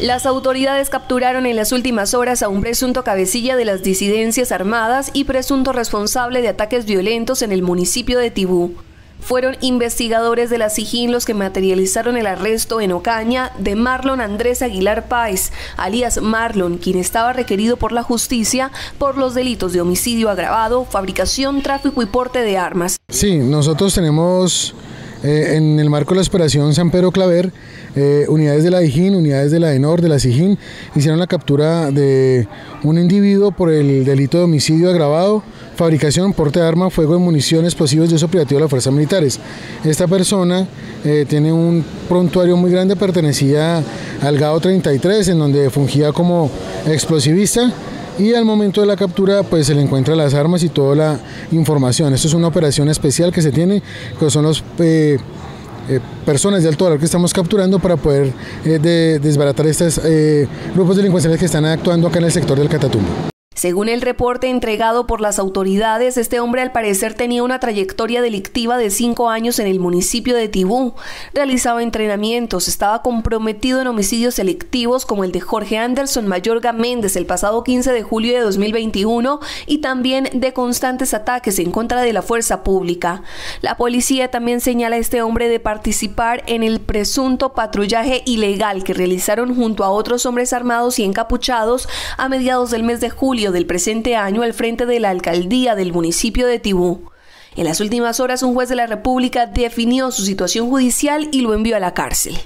Las autoridades capturaron en las últimas horas a un presunto cabecilla de las disidencias armadas y presunto responsable de ataques violentos en el municipio de Tibú. Fueron investigadores de la SIGIN los que materializaron el arresto en Ocaña de Marlon Andrés Aguilar Páez, alias Marlon, quien estaba requerido por la justicia por los delitos de homicidio agravado, fabricación, tráfico y porte de armas. Sí, nosotros tenemos eh, en el marco de la operación San Pedro Claver, eh, unidades de la IGIN, unidades de la ENOR, de la SIGIN, hicieron la captura de un individuo por el delito de homicidio agravado, fabricación, porte de arma, fuego de munición, explosivos y uso privativo de las fuerzas militares. Esta persona eh, tiene un prontuario muy grande, pertenecía al GAO 33, en donde fungía como explosivista y al momento de la captura pues se le encuentra las armas y toda la información. Esto es una operación especial que se tiene, que son los... Eh, eh, personas de alto valor que estamos capturando para poder eh, desbaratar estos grupos delincuenciales que están actuando acá en el sector del Catatumbo. Según el reporte entregado por las autoridades, este hombre al parecer tenía una trayectoria delictiva de cinco años en el municipio de Tibú. Realizaba entrenamientos, estaba comprometido en homicidios selectivos como el de Jorge Anderson Mayorga Méndez el pasado 15 de julio de 2021 y también de constantes ataques en contra de la fuerza pública. La policía también señala a este hombre de participar en el presunto patrullaje ilegal que realizaron junto a otros hombres armados y encapuchados a mediados del mes de del presente año al frente de la alcaldía del municipio de Tibú. En las últimas horas, un juez de la República definió su situación judicial y lo envió a la cárcel.